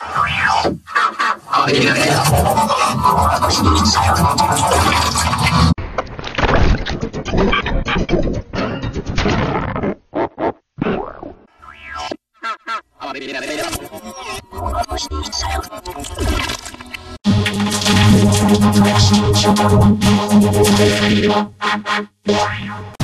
gonna Thank y o e